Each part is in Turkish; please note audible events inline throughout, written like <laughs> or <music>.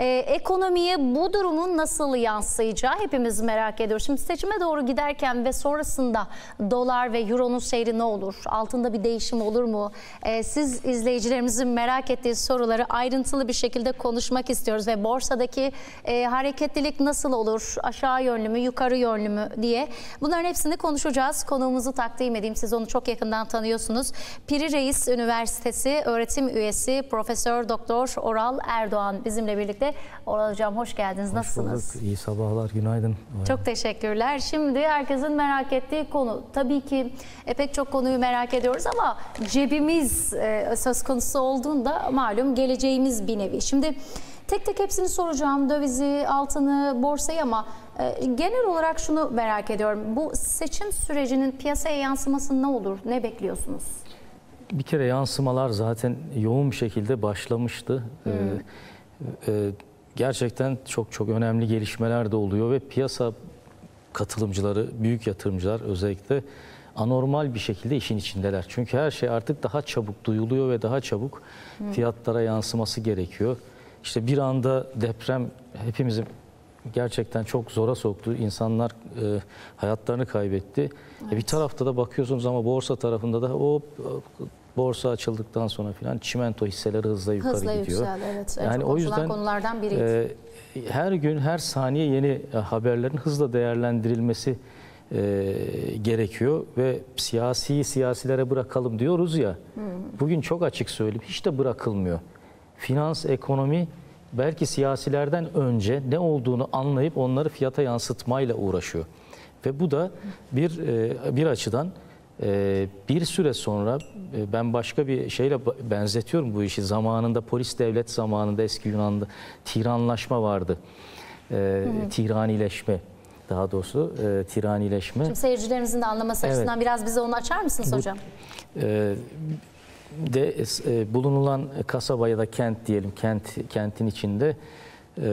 Ee, ekonomiye bu durumun nasıl yansıyacağı hepimiz merak ediyoruz. Şimdi seçime doğru giderken ve sonrasında dolar ve euronun seyri ne olur? Altında bir değişim olur mu? Ee, siz izleyicilerimizin merak ettiği soruları ayrıntılı bir şekilde konuşmak istiyoruz ve borsadaki e, hareketlilik nasıl olur? Aşağı yönlü mü, yukarı yönlü mü diye. Bunların hepsini konuşacağız. Konuğumuzu takdim edeyim. Siz onu çok yakından tanıyorsunuz. Piri Reis Üniversitesi öğretim üyesi Profesör Doktor Oral Erdoğan bizimle birlikte. Oral Hocam hoş geldiniz. Nasılsınız? Bulduk. İyi sabahlar, günaydın. Çok teşekkürler. Şimdi herkesin merak ettiği konu. Tabii ki e, pek çok konuyu merak ediyoruz ama cebimiz e, söz konusu olduğunda malum geleceğimiz bir nevi. Şimdi tek tek hepsini soracağım. Dövizi, altını, borsayı ama e, genel olarak şunu merak ediyorum. Bu seçim sürecinin piyasaya yansıması ne olur? Ne bekliyorsunuz? Bir kere yansımalar zaten yoğun bir şekilde başlamıştı. Ee, e, gerçekten çok çok önemli gelişmeler de oluyor ve piyasa katılımcıları, büyük yatırımcılar özellikle anormal bir şekilde işin içindeler. Çünkü her şey artık daha çabuk duyuluyor ve daha çabuk fiyatlara yansıması gerekiyor. İşte bir anda deprem hepimizi gerçekten çok zora soktu. İnsanlar e, hayatlarını kaybetti. E, bir tarafta da bakıyorsunuz ama borsa tarafında da o borsa açıldıktan sonra filan çimento hisseleri hızla yukarı Hızla gidiyor. yükseldi evet. Yani çok o yüzden konulardan biriydi. e, her gün her saniye yeni e, haberlerin hızla değerlendirilmesi e, gerekiyor ve siyasi siyasilere bırakalım diyoruz ya. Bugün çok açık söyleyeyim hiç de bırakılmıyor. Finans, ekonomi belki siyasilerden önce ne olduğunu anlayıp onları fiyata yansıtmayla uğraşıyor. Ve bu da bir e, bir açıdan bir süre sonra e, ben başka bir şeyle benzetiyorum bu işi. Zamanında polis devlet zamanında eski Yunan'da tiranlaşma vardı. E, tiranileşme daha doğrusu e, tiranileşme. Şimdi seyircilerimizin de anlaması Evet. açısından biraz bize onu açar mısınız hocam? E, de e, bulunulan kasaba ya da kent diyelim kent kentin içinde e,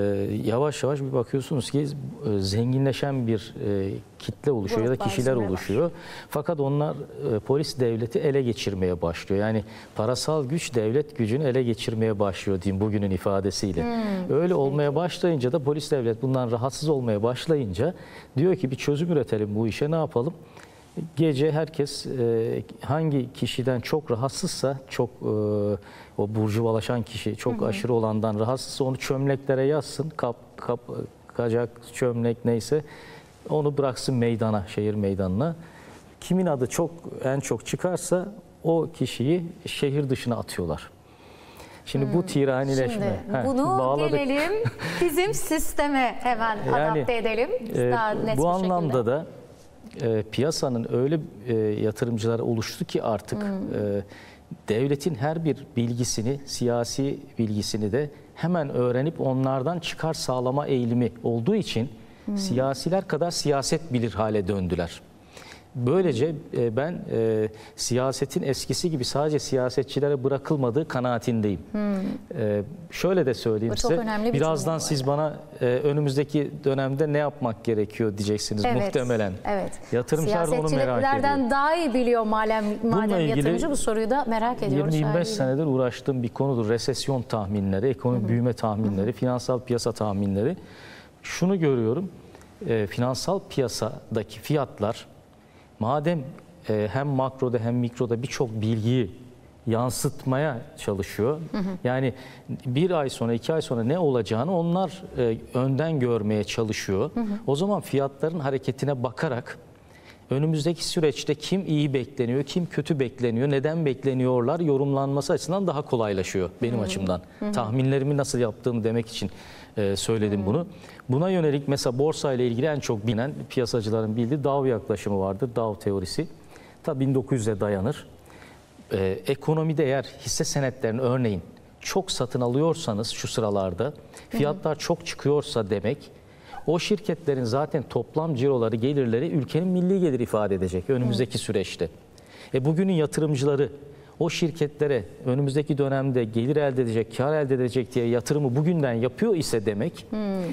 yavaş yavaş bir bakıyorsunuz ki e, zenginleşen bir e, kitle oluşuyor ya da kişiler oluşuyor. Fakat onlar e, polis devleti ele geçirmeye başlıyor. Yani parasal güç devlet gücünü ele geçirmeye başlıyor diyeyim bugünün ifadesiyle. Hmm, Öyle olmaya başlayınca da polis devlet bundan rahatsız olmaya başlayınca diyor ki bir çözüm üretelim bu işe ne yapalım? Gece herkes e, hangi kişiden çok rahatsızsa, çok e, o burjuvalaşan kişi çok aşırı olandan rahatsızsa onu çömleklere yazsın. Kap, kap, kacak, çömlek neyse onu bıraksın meydana, şehir meydanına. Kimin adı çok en çok çıkarsa o kişiyi şehir dışına atıyorlar. Şimdi bu tiranileşme. Şimdi Heh, bunu bağladık. gelelim bizim <laughs> sisteme hemen Yani, adapte edelim. Ee, Daha net bu anlamda şekilde. da e, piyasanın öyle e, yatırımcılar oluştu ki artık Hmm. e, devletin her bir bilgisini, siyasi bilgisini de hemen öğrenip onlardan çıkar sağlama eğilimi olduğu için Hmm. siyasiler kadar siyaset bilir hale döndüler. Böylece e, ben e, siyasetin eskisi gibi sadece siyasetçilere bırakılmadığı kanaatindeyim. E, şöyle de söyleyeyim Hmm. Bu size. bir Birazdan siz bana e, önümüzdeki dönemde ne yapmak gerekiyor diyeceksiniz Evet, muhtemelen. Evet. Yatırımcılar onu merak ediyor. daha iyi biliyor madem, madem yatırımcı bu soruyu da merak ediyoruz. 20-25 haliyle. senedir uğraştığım bir konudur. Resesyon tahminleri, ekonomi büyüme tahminleri, finansal piyasa tahminleri. Şunu görüyorum, e, finansal piyasadaki fiyatlar madem e, hem makroda hem mikroda birçok bilgiyi yansıtmaya çalışıyor. Yani bir ay sonra, iki ay sonra ne olacağını onlar e, önden görmeye çalışıyor. O zaman fiyatların hareketine bakarak önümüzdeki süreçte kim iyi bekleniyor, kim kötü bekleniyor, neden bekleniyorlar yorumlanması açısından daha kolaylaşıyor benim açımdan. Tahminlerimi nasıl yaptığımı demek için e, söyledim bunu. Buna yönelik mesela borsa ile ilgili en çok bilinen piyasacıların bildiği Dow yaklaşımı vardır, Dow teorisi. Tabii 1900'e dayanır. Ee, ekonomide eğer hisse senetlerini örneğin çok satın alıyorsanız şu sıralarda fiyatlar çok çıkıyorsa demek o şirketlerin zaten toplam ciroları, gelirleri ülkenin milli gelir ifade edecek önümüzdeki süreçte. E bugünün yatırımcıları o şirketlere önümüzdeki dönemde gelir elde edecek, kar elde edecek diye yatırımı bugünden yapıyor ise demek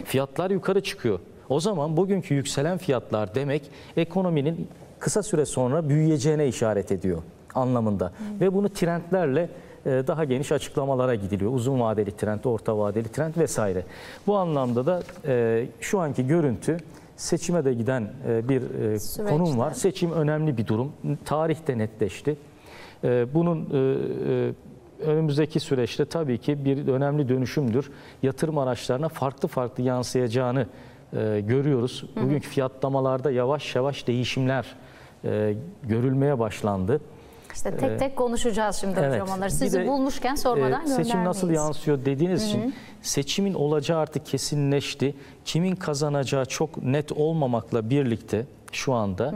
fiyatlar yukarı çıkıyor. O zaman bugünkü yükselen fiyatlar demek ekonominin kısa süre sonra büyüyeceğine işaret ediyor anlamında. Ve bunu trendlerle e, daha geniş açıklamalara gidiliyor. Uzun vadeli trend, orta vadeli trend vesaire. Bu anlamda da e, şu anki görüntü seçime de giden e, bir e, Süreçte. konum var. Seçim önemli bir durum. Tarihte netleşti. E, Bunun e, e, önümüzdeki süreçte tabii ki bir önemli dönüşümdür. Yatırım araçlarına farklı farklı yansıyacağını e, görüyoruz. Bugünkü fiyatlamalarda yavaş yavaş değişimler görülmeye başlandı. İşte tek tek konuşacağız şimdi Evet. hocam onları. Bir Sizi de, bulmuşken sormadan e, Seçim nasıl yansıyor dediğiniz için seçimin olacağı artık kesinleşti. Kimin kazanacağı çok net olmamakla birlikte şu anda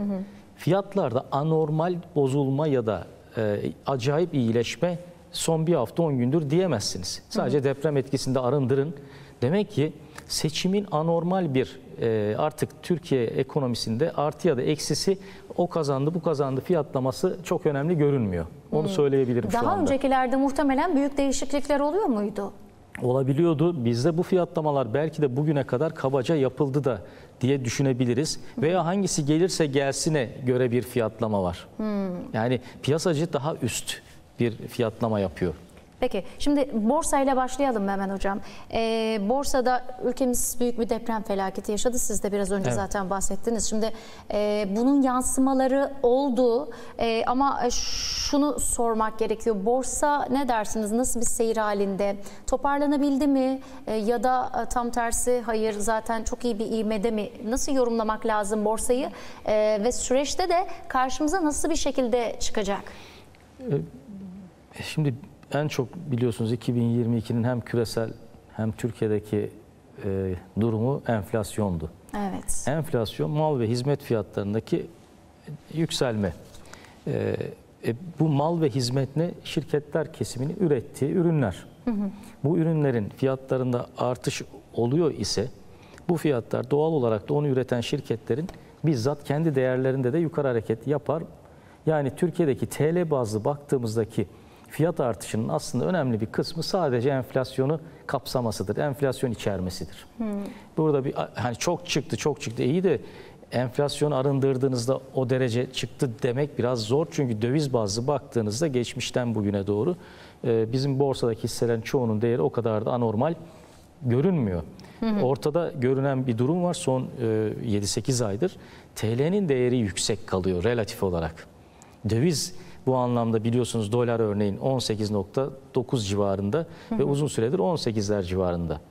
fiyatlarda anormal bozulma ya da e, acayip iyileşme son bir hafta 10 gündür diyemezsiniz. Sadece deprem etkisinde arındırın. Demek ki seçimin anormal bir e, artık Türkiye ekonomisinde artı ya da eksisi o kazandı bu kazandı fiyatlaması çok önemli görünmüyor. Onu söyleyebilirim şu Daha anda. öncekilerde muhtemelen büyük değişiklikler oluyor muydu? Olabiliyordu. Bizde bu fiyatlamalar belki de bugüne kadar kabaca yapıldı da diye düşünebiliriz. Veya hangisi gelirse gelsine göre bir fiyatlama var. Yani piyasacı daha üst bir fiyatlama yapıyor. Peki şimdi borsayla başlayalım hemen hocam. Ee, borsada ülkemiz büyük bir deprem felaketi yaşadı. Siz de biraz önce Evet. zaten bahsettiniz. Şimdi e, bunun yansımaları oldu E, ama şunu sormak gerekiyor. Borsa ne dersiniz? Nasıl bir seyir halinde? Toparlanabildi mi? E, ya da e, tam tersi hayır zaten çok iyi bir ivmede mi? Nasıl yorumlamak lazım borsayı? E, ve süreçte de karşımıza nasıl bir şekilde çıkacak? E, Şimdi en çok biliyorsunuz 2022'nin hem küresel hem Türkiye'deki e, durumu enflasyondu. Evet. Enflasyon mal ve hizmet fiyatlarındaki yükselme. Ee, e, bu mal ve hizmet ne? Şirketler kesiminin ürettiği ürünler. Bu ürünlerin fiyatlarında artış oluyor ise bu fiyatlar doğal olarak da onu üreten şirketlerin bizzat kendi değerlerinde de yukarı hareket yapar. Yani Türkiye'deki TL bazlı baktığımızdaki fiyat artışının aslında önemli bir kısmı sadece enflasyonu kapsamasıdır. Enflasyon içermesidir. Burada bir hani çok çıktı, çok çıktı. İyi de enflasyon arındırdığınızda o derece çıktı demek biraz zor. Çünkü döviz bazlı baktığınızda geçmişten bugüne doğru e, bizim borsadaki hisselerin çoğunun değeri o kadar da anormal görünmüyor. Ortada görünen bir durum var son e, 7-8 aydır. TL'nin değeri yüksek kalıyor relatif olarak. Döviz bu anlamda biliyorsunuz dolar örneğin 18.9 civarında ve uzun süredir 18'ler civarında.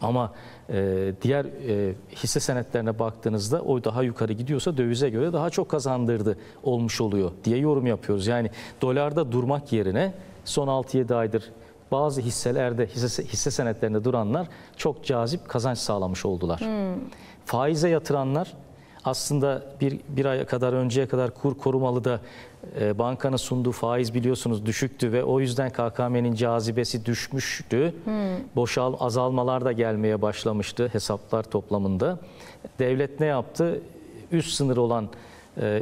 Ama e, diğer e, hisse senetlerine baktığınızda o daha yukarı gidiyorsa dövize göre daha çok kazandırdı olmuş oluyor diye yorum yapıyoruz. Yani dolarda durmak yerine son 6-7 aydır bazı hisselerde hisse, hisse senetlerinde duranlar çok cazip kazanç sağlamış oldular. Faize yatıranlar aslında bir, bir aya kadar önceye kadar kur korumalı da e, bankanın sunduğu faiz biliyorsunuz düşüktü ve o yüzden KKM'nin cazibesi düşmüştü. Boşal azalmalar da gelmeye başlamıştı hesaplar toplamında. Devlet ne yaptı? Üst sınır olan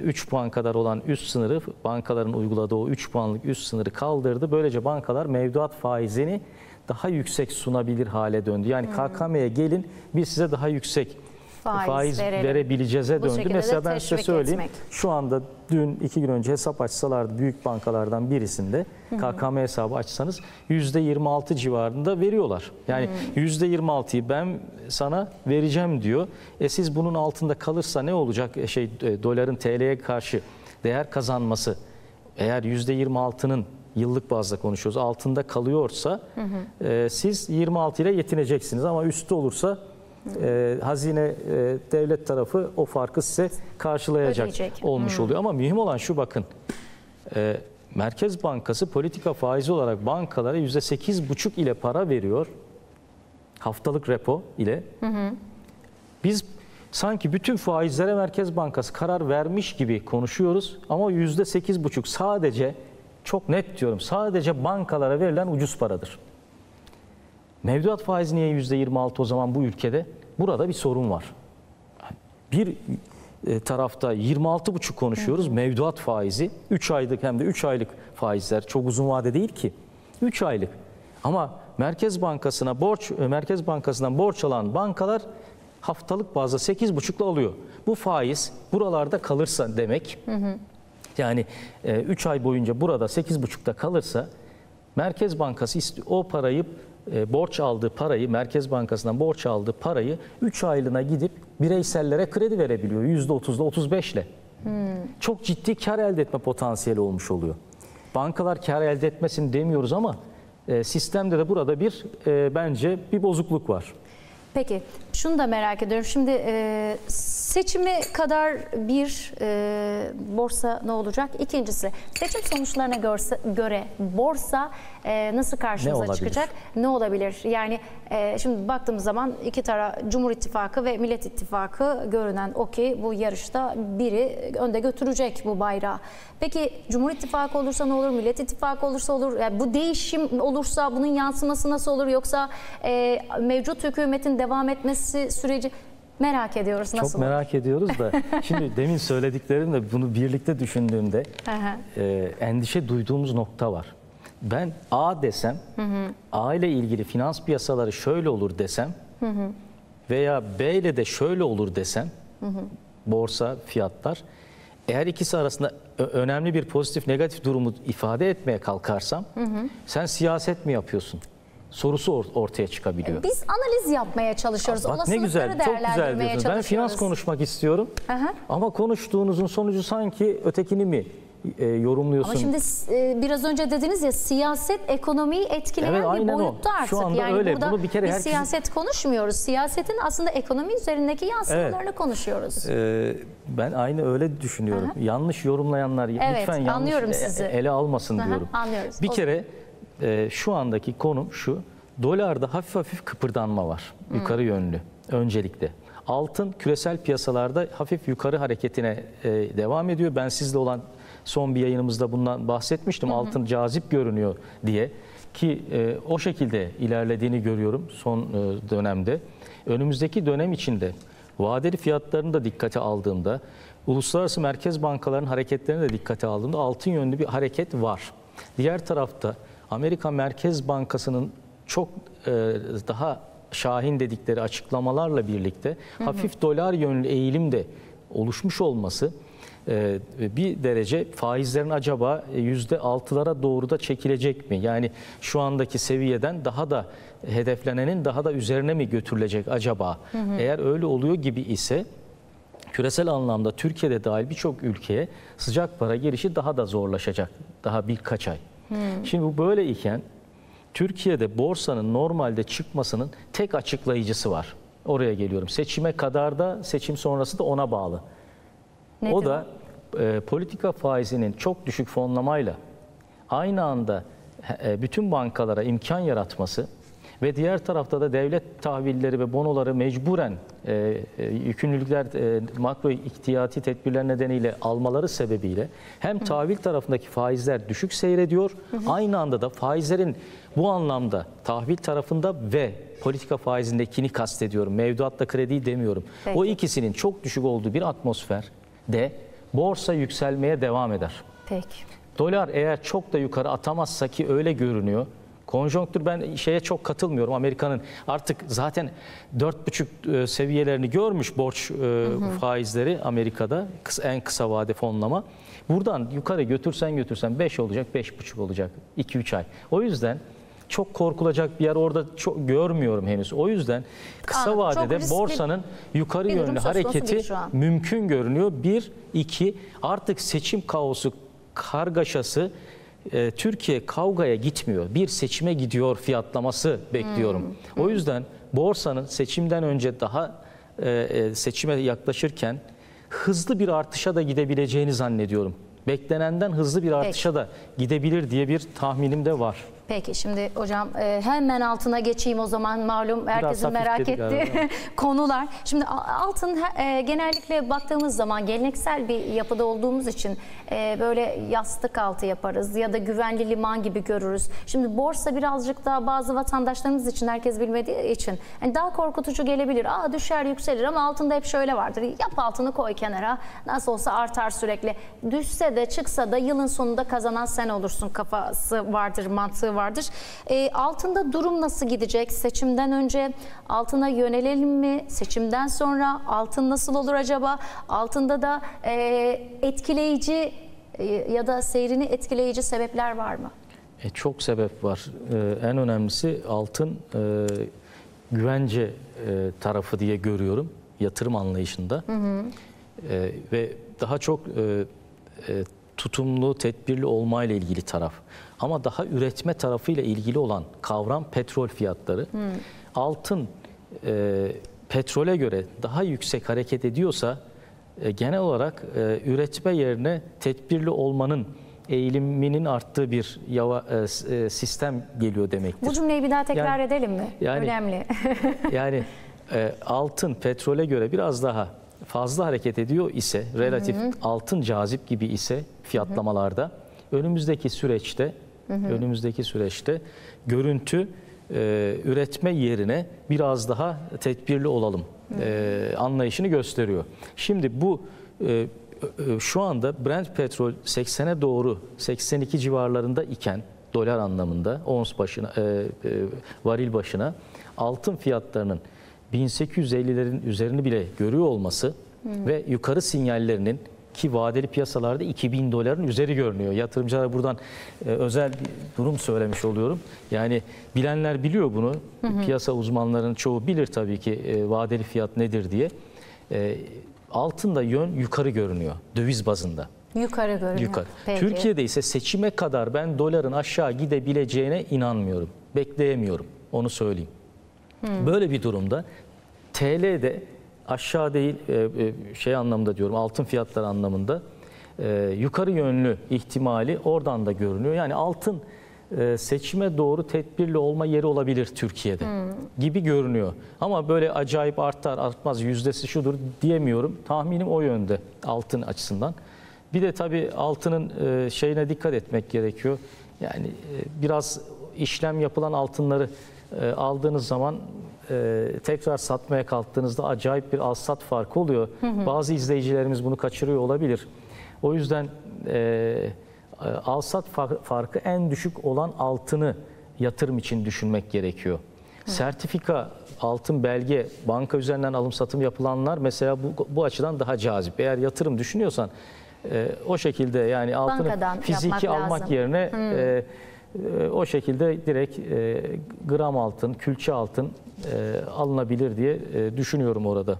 3 puan kadar olan üst sınırı bankaların uyguladığı o 3 puanlık üst sınırı kaldırdı. Böylece bankalar mevduat faizini daha yüksek sunabilir hale döndü. Yani KKM'ye gelin biz size daha yüksek Faiz faiz, verelim. verebileceğize Bu döndü. şekilde de Mesela ben size teşvik söyleyeyim. etmek. Şu anda dün iki gün önce hesap açsalardı büyük bankalardan birisinde KKM hesabı açsanız %26 civarında veriyorlar. Yani %26'yı ben sana vereceğim diyor. E siz bunun altında kalırsa ne olacak? E şey e, doların TL'ye karşı değer kazanması eğer %26'nın yıllık bazda konuşuyoruz altında kalıyorsa e, siz 26 ile yetineceksiniz ama üstü olursa e, hazine e, devlet tarafı o farkı size karşılayacak Ödeyecek. olmuş oluyor. Ama mühim olan şu bakın. e, Merkez Bankası politika faizi olarak bankalara %8,5 ile para veriyor. Haftalık repo ile. Biz sanki bütün faizlere Merkez Bankası karar vermiş gibi konuşuyoruz ama %8,5 sadece çok net diyorum sadece bankalara verilen ucuz paradır. Mevduat faizi niye %26 o zaman bu ülkede? Burada bir sorun var. Bir e, tarafta 26,5 konuşuyoruz mevduat faizi. 3 aylık hem de 3 aylık faizler çok uzun vade değil ki. 3 aylık. Ama Merkez Bankası'na borç e, Merkez Bankası'ndan borç alan bankalar haftalık bazda 8,5'la alıyor. Bu faiz buralarda kalırsa demek. Yani 3 ay boyunca burada 8,5'ta kalırsa Merkez Bankası o parayı e, borç aldığı parayı Merkez Bankası'ndan borç aldığı parayı 3 aylığına gidip bireysellere kredi verebiliyor %30'da 35'le. Çok ciddi kar elde etme potansiyeli olmuş oluyor. Bankalar kar elde etmesin demiyoruz ama e, sistemde de burada bir e, bence bir bozukluk var. Peki şunu da merak ediyorum. Şimdi e, seçimi kadar bir e, borsa ne olacak? İkincisi seçim sonuçlarına görse, göre borsa e, nasıl karşımıza olabilir? çıkacak? Ne olabilir? Yani e, şimdi baktığımız zaman iki taraf Cumhur İttifakı ve Millet İttifakı görünen o ki bu yarışta biri önde götürecek bu bayrağı. Peki Cumhur İttifakı olursa ne olur? Millet İttifakı olursa olur? Yani bu değişim olursa bunun yansıması nasıl olur? Yoksa e, mevcut hükümetin devam etmesi süreci merak ediyoruz nasıl Çok merak ediyoruz da <laughs> şimdi demin söylediklerimle bunu birlikte düşündüğümde Hı hı. e, endişe duyduğumuz nokta var. Ben A desem, A ile ilgili finans piyasaları şöyle olur desem veya B ile de şöyle olur desem, borsa fiyatlar, eğer ikisi arasında önemli bir pozitif negatif durumu ifade etmeye kalkarsam, sen siyaset mi yapıyorsun? Sorusu or- ortaya çıkabiliyor. Biz analiz yapmaya çalışıyoruz. Bak ne güzel, çok güzel diyorsunuz. Ben finans konuşmak istiyorum. Hı. Ama konuştuğunuzun sonucu sanki ötekini mi e, yorumluyorsun? Ama şimdi e, biraz önce dediniz ya siyaset ekonomiyi etkileyen Evet, bir aynen o. boyutta artık. Şu anda yani öyle. burada Bunu bir kere biz herkesin- siyaset konuşmuyoruz. Siyasetin aslında ekonomi üzerindeki yansımalarını konuşuyoruz. Ee, ben aynı öyle düşünüyorum. Yanlış yorumlayanlar Evet, lütfen yanlış e- sizi. ele almasın hı, diyorum. anlıyoruz. Bir O- kere e, şu andaki konum şu. Dolarda hafif hafif kıpırdanma var. Yukarı yönlü öncelikle. Altın küresel piyasalarda hafif yukarı hareketine e, devam ediyor. Ben sizle olan son bir yayınımızda bundan bahsetmiştim. Altın cazip görünüyor diye ki e, o şekilde ilerlediğini görüyorum son e, dönemde. Önümüzdeki dönem içinde vadeli fiyatlarını da dikkate aldığımda, uluslararası merkez bankalarının hareketlerini de dikkate aldığımda altın yönlü bir hareket var. Diğer tarafta Amerika Merkez Bankası'nın çok e, daha şahin dedikleri açıklamalarla birlikte hafif dolar yönlü eğilim de oluşmuş olması e, bir derece faizlerin acaba yüzde altılara doğru da çekilecek mi? Yani şu andaki seviyeden daha da hedeflenenin daha da üzerine mi götürülecek acaba? Eğer öyle oluyor gibi ise küresel anlamda Türkiye'de dahil birçok ülkeye sıcak para girişi daha da zorlaşacak. Daha birkaç ay. Şimdi bu böyle iken Türkiye'de borsanın normalde çıkmasının tek açıklayıcısı var. Oraya geliyorum. Seçime kadar da seçim sonrası da ona bağlı. Nedir o da e, politika faizinin çok düşük fonlamayla aynı anda e, bütün bankalara imkan yaratması ve diğer tarafta da devlet tahvilleri ve bonoları mecburen e, e, yükümlülükler e, makro ihtiyati tedbirler nedeniyle almaları sebebiyle hem tahvil tarafındaki faizler düşük seyrediyor aynı anda da faizlerin bu anlamda tahvil tarafında ve politika faizindekini kastediyorum. Mevduatla krediyi demiyorum. Peki. O ikisinin çok düşük olduğu bir atmosferde borsa yükselmeye devam eder. Peki. Dolar eğer çok da yukarı atamazsa ki öyle görünüyor. Konjonktür ben şeye çok katılmıyorum. Amerika'nın artık zaten 4,5 e, seviyelerini görmüş borç e, faizleri Amerika'da en kısa vade fonlama. Buradan yukarı götürsen götürsen 5 olacak, 5,5 olacak 2-3 ay. O yüzden çok korkulacak bir yer orada çok görmüyorum henüz. O yüzden kısa Anladım. Vadede borsanın yukarı yönlü hareketi mümkün görünüyor. Bir, iki artık seçim kaosu kargaşası e, Türkiye kavgaya gitmiyor. Bir seçime gidiyor fiyatlaması bekliyorum. Hmm, O yüzden borsanın seçimden önce daha e, e, seçime yaklaşırken hızlı bir artışa da gidebileceğini zannediyorum. Beklenenden hızlı bir artışa da gidebilir diye bir tahminim de var. Peki şimdi hocam e, hemen altına geçeyim o zaman malum herkesin merak ettiği <laughs> konular. Şimdi altın e, genellikle baktığımız zaman geleneksel bir yapıda olduğumuz için e, böyle yastık altı yaparız ya da güvenli liman gibi görürüz. Şimdi borsa birazcık daha bazı vatandaşlarımız için herkes bilmediği için yani daha korkutucu gelebilir. Aa düşer yükselir ama altında hep şöyle vardır. Yap altını koy kenara nasıl olsa artar sürekli. Düşse de çıksa da yılın sonunda kazanan sen olursun kafası vardır mantığı vardır. E, altında durum nasıl gidecek? Seçimden önce altına yönelelim mi? Seçimden sonra altın nasıl olur acaba? Altında da e, etkileyici e, ya da seyrini etkileyici sebepler var mı? E, çok sebep var. E, en önemlisi altın e, güvence e, tarafı diye görüyorum yatırım anlayışında. E, ve daha çok e, e, tutumlu, tedbirli olmayla ilgili taraf. Ama daha üretme tarafıyla ilgili olan kavram petrol fiyatları. Altın e, petrole göre daha yüksek hareket ediyorsa e, genel olarak e, üretme yerine tedbirli olmanın eğiliminin arttığı bir yava, e, e, sistem geliyor demektir. Bu cümleyi bir daha tekrar Yani- edelim mi? yani- Önemli. Yani e, altın petrole göre biraz daha fazla hareket ediyor ise relatif altın cazip gibi ise fiyatlamalarda önümüzdeki süreçte önümüzdeki süreçte görüntü e, üretme yerine biraz daha tedbirli olalım e, anlayışını gösteriyor. Şimdi bu e, e, şu anda Brent petrol 80'e doğru 82 civarlarında iken dolar anlamında ons başına e, e, varil başına altın fiyatlarının 1850'lerin üzerini bile görüyor olması ve yukarı sinyallerinin ki vadeli piyasalarda 2000 doların üzeri görünüyor. Yatırımcılara buradan e, özel bir durum söylemiş oluyorum. Yani bilenler biliyor bunu. Piyasa uzmanlarının çoğu bilir tabii ki e, vadeli fiyat nedir diye. E, altında yön yukarı görünüyor döviz bazında. Yukarı görünüyor. Yukarı. Peki. Türkiye'de ise seçime kadar ben doların aşağı gidebileceğine inanmıyorum. Bekleyemiyorum. Onu söyleyeyim. Böyle bir durumda TL'de aşağı değil e, e, şey anlamda diyorum altın fiyatları anlamında e, yukarı yönlü ihtimali oradan da görünüyor. Yani altın seçime doğru tedbirli olma yeri olabilir Türkiye'de gibi görünüyor. Ama böyle acayip artar artmaz yüzdesi şudur diyemiyorum. Tahminim o yönde altın açısından. Bir de tabii altının şeyine dikkat etmek gerekiyor. Yani biraz işlem yapılan altınları e, aldığınız zaman e, tekrar satmaya kalktığınızda acayip bir al-sat farkı oluyor. Bazı izleyicilerimiz bunu kaçırıyor olabilir. O yüzden e, e, al-sat far- farkı en düşük olan altını yatırım için düşünmek gerekiyor. Sertifika, altın belge, banka üzerinden alım satım yapılanlar mesela bu, bu açıdan daha cazip. Eğer yatırım düşünüyorsan e, o şekilde yani altını Bankadan fiziki almak lazım. yerine e, o şekilde direkt e, gram altın, külçe altın e, alınabilir diye e, düşünüyorum orada.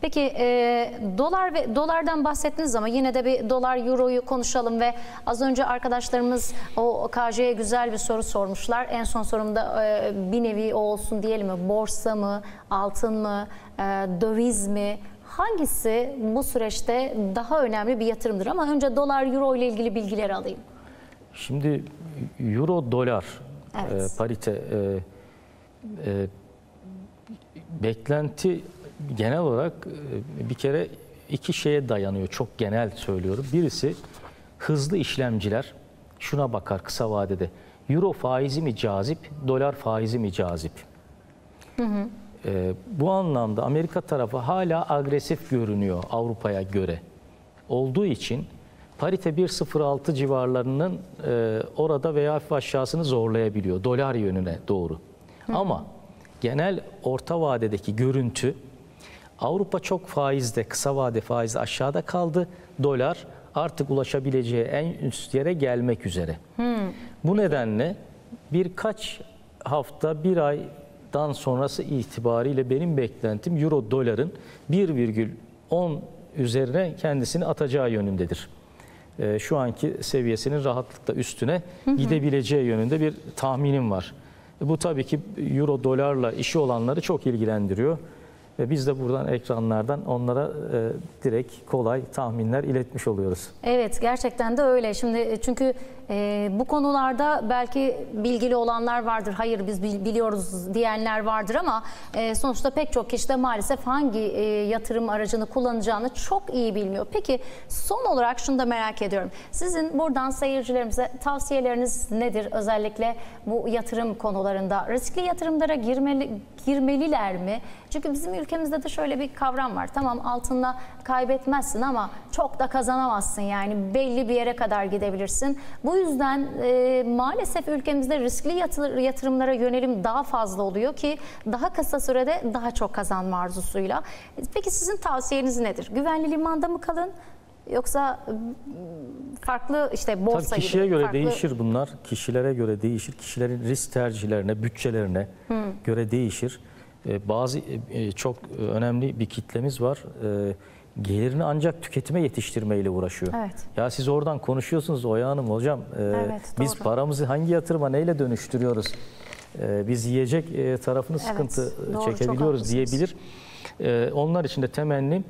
Peki e, dolar ve dolardan bahsettiniz ama yine de bir dolar euroyu konuşalım ve az önce arkadaşlarımız o KJ'ye güzel bir soru sormuşlar. En son sorumda e, bir nevi o olsun diyelim mi? Borsa mı, altın mı, e, döviz mi? Hangisi bu süreçte daha önemli bir yatırımdır? Ama önce dolar euro ile ilgili bilgileri alayım. Şimdi euro dolar Evet. e, parite e, e, beklenti genel olarak e, bir kere iki şeye dayanıyor. Çok genel söylüyorum. Birisi hızlı işlemciler şuna bakar kısa vadede. Euro faizi mi cazip, dolar faizi mi cazip? E, bu anlamda Amerika tarafı hala agresif görünüyor Avrupa'ya göre. Olduğu için parite 1.06 civarlarının e, orada veya hafif aşağısını zorlayabiliyor dolar yönüne doğru. Ama genel orta vadedeki görüntü Avrupa çok faizde, kısa vade faizde aşağıda kaldı. Dolar artık ulaşabileceği en üst yere gelmek üzere. Bu nedenle birkaç hafta, bir aydan sonrası itibariyle benim beklentim Euro doların 1,10 üzerine kendisini atacağı yönündedir. Ee, şu anki seviyesinin rahatlıkla üstüne gidebileceği yönünde bir tahminim var. Bu tabii ki Euro dolarla işi olanları çok ilgilendiriyor. Ve biz de buradan ekranlardan onlara e, direkt kolay tahminler iletmiş oluyoruz. Evet gerçekten de öyle. Şimdi e, çünkü e, bu konularda belki bilgili olanlar vardır. Hayır biz bil- biliyoruz diyenler vardır ama e, sonuçta pek çok kişi de maalesef hangi e, yatırım aracını kullanacağını çok iyi bilmiyor. Peki son olarak şunu da merak ediyorum. Sizin buradan seyircilerimize tavsiyeleriniz nedir? Özellikle bu yatırım konularında riskli yatırımlara girmeli, girmeliler mi? Çünkü bizim ülkemizde de şöyle bir kavram var. Tamam altınla kaybetmezsin ama çok da kazanamazsın. Yani belli bir yere kadar gidebilirsin. Bu yüzden e, maalesef ülkemizde riskli yatır- yatırımlara yönelim daha fazla oluyor ki daha kısa sürede daha çok kazanma arzusuyla. Peki sizin tavsiyeniz nedir? Güvenli limanda mı kalın? Yoksa m, farklı işte borsa Tabii kişiye gibi göre farklı- değişir bunlar. Kişilere göre değişir. Kişilerin risk tercihlerine, bütçelerine göre değişir. Ee, bazı e, çok önemli bir kitlemiz var. Ee, gelirini ancak tüketime yetiştirmeyle uğraşıyor. Evet. Ya siz oradan konuşuyorsunuz Oya Hanım hocam. e, Evet, biz doğru. paramızı hangi yatırıma neyle dönüştürüyoruz? E, biz yiyecek e, tarafını Evet, sıkıntı doğru, çekebiliyoruz diyebilir. E, onlar için de temennim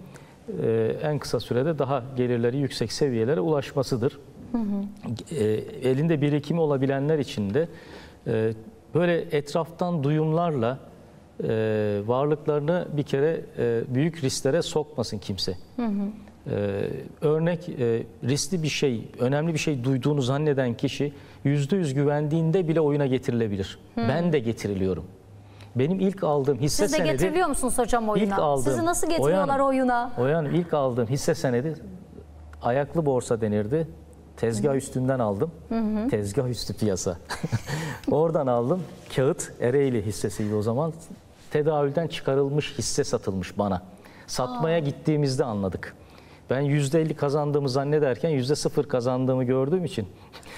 e, en kısa sürede daha gelirleri yüksek seviyelere ulaşmasıdır. E, elinde birikimi olabilenler için de e, böyle etraftan duyumlarla e, varlıklarını bir kere e, büyük risklere sokmasın kimse. Ee, örnek e, riskli bir şey, önemli bir şey duyduğunu zanneden kişi yüzde yüz güvendiğinde bile oyuna getirilebilir. Ben de getiriliyorum. Benim ilk aldığım hisse Siz de senedi... getiriliyor musunuz hocam oyuna? İlk aldığım- Sizi nasıl getiriyorlar Oyan- oyuna? Oyan ilk aldığım hisse senedi ayaklı borsa denirdi. Tezgah üstünden aldım. Tezgah üstü piyasa. <laughs> Oradan aldım. Kağıt Ereğli hissesiydi o zaman. Tedavülden çıkarılmış hisse satılmış bana. Satmaya gittiğimizde anladık. Ben %50 kazandığımı zannederken %0 kazandığımı gördüğüm için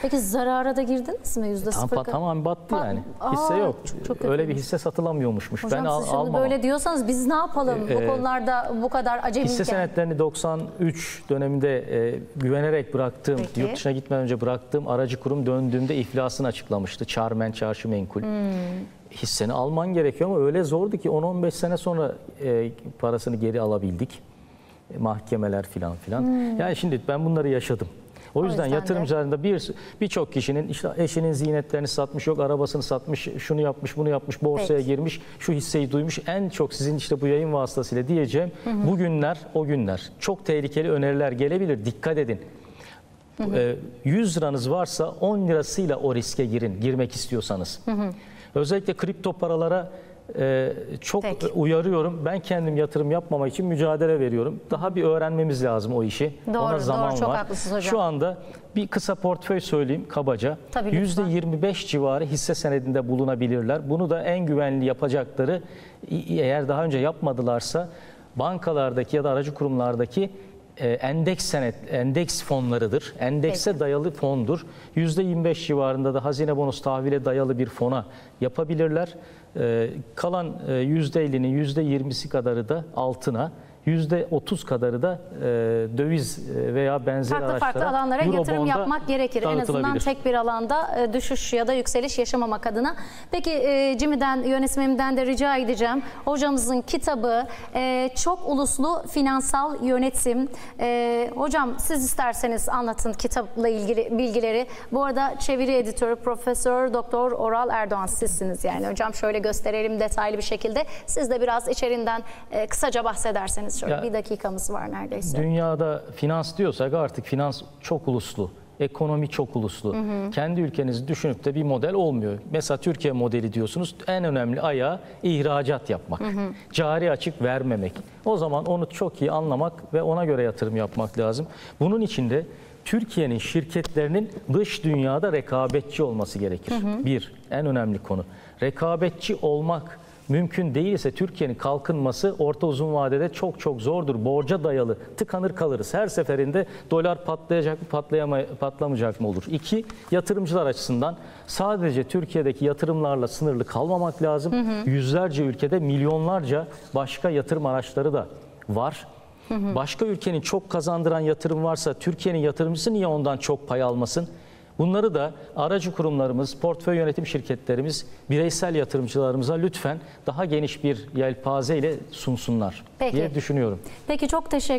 Peki zarara da girdiniz mi? Yüzde tam, sıfır. tamam battı Ba- yani. Aa, Hisse yok. çok- çok Öyle bir hisse satılamıyormuşmuş. Hocam ben al, siz şimdi almam. böyle diyorsanız biz ne yapalım bu Ee, konularda bu kadar acemiyken? Hisse senetlerini 93 döneminde e, güvenerek bıraktığım, Peki. yurt dışına gitmeden önce bıraktığım aracı kurum döndüğümde iflasını açıklamıştı. Çarmen, çarşı menkul. Hisseni alman gerekiyor ama öyle zordu ki 10-15 sene sonra e, parasını geri alabildik. E, mahkemeler filan filan. Yani şimdi ben bunları yaşadım. O yüzden yüzden de- yatırımcılarında bir birçok kişinin işte eşinin ziynetlerini satmış, yok arabasını satmış, şunu yapmış, bunu yapmış, borsaya Peki. girmiş, şu hisseyi duymuş. En çok sizin işte bu yayın vasıtasıyla diyeceğim bugünler o günler. Çok tehlikeli öneriler gelebilir. Dikkat edin. Ee, 100 liranız varsa 10 lirasıyla o riske girin, girmek istiyorsanız. Özellikle kripto paralara e, çok Peki. uyarıyorum. Ben kendim yatırım yapmamak için mücadele veriyorum. Daha bir öğrenmemiz lazım o işi. Doğru, Ona doğru, zaman çok var. haklısınız hocam. Şu anda bir kısa portföy söyleyeyim kabaca. Tabii, lütfen. %25 civarı hisse senedinde bulunabilirler. Bunu da en güvenli yapacakları eğer daha önce yapmadılarsa bankalardaki ya da aracı kurumlardaki e, endeks senet endeks fonlarıdır. Endekse Peki. dayalı fondur. %25 civarında da hazine bonus tahvile dayalı bir fona yapabilirler. E, kalan e, %50'nin %20'si kadarı da altına, %30 kadarı da e, döviz e, veya benzeri farklı araçlara farklı alanlara yatırım yapmak gerekir. En azından tek bir alanda e, düşüş ya da yükseliş yaşamamak adına. Peki e, Jimmy'den, yönetmenimden de rica edeceğim. Hocamızın kitabı e, Çok Uluslu Finansal Yönetim. E, hocam siz isterseniz anlatın kitapla ilgili bilgileri. Bu arada çeviri editörü Profesör Doktor Oral Erdoğan sizsiniz yani. Hocam şöyle gösterelim detaylı bir şekilde. Siz de biraz içeriğinden e, kısaca bahsederseniz şöyle Ya- bir dakikamız var neredeyse. Dünyada finans diyorsak artık finans çok uluslu. Ekonomi çok uluslu. Kendi ülkenizi düşünüp de bir model olmuyor. Mesela Türkiye modeli diyorsunuz. En önemli ayağı ihracat yapmak. Cari açık vermemek. O zaman onu çok iyi anlamak ve ona göre yatırım yapmak lazım. Bunun için de Türkiye'nin şirketlerinin dış dünyada rekabetçi olması gerekir. Bir, en önemli konu. Rekabetçi olmak mümkün değilse Türkiye'nin kalkınması orta uzun vadede çok çok zordur. Borca dayalı tıkanır kalırız. Her seferinde dolar patlayacak mı patlayama, patlamayacak mı olur. İki, yatırımcılar açısından sadece Türkiye'deki yatırımlarla sınırlı kalmamak lazım. Yüzlerce ülkede milyonlarca başka yatırım araçları da var. Başka ülkenin çok kazandıran yatırım varsa Türkiye'nin yatırımcısı niye ondan çok pay almasın? Bunları da aracı kurumlarımız, portföy yönetim şirketlerimiz, bireysel yatırımcılarımıza lütfen daha geniş bir yelpaze ile sunsunlar Peki. diye düşünüyorum. Peki çok teşekkür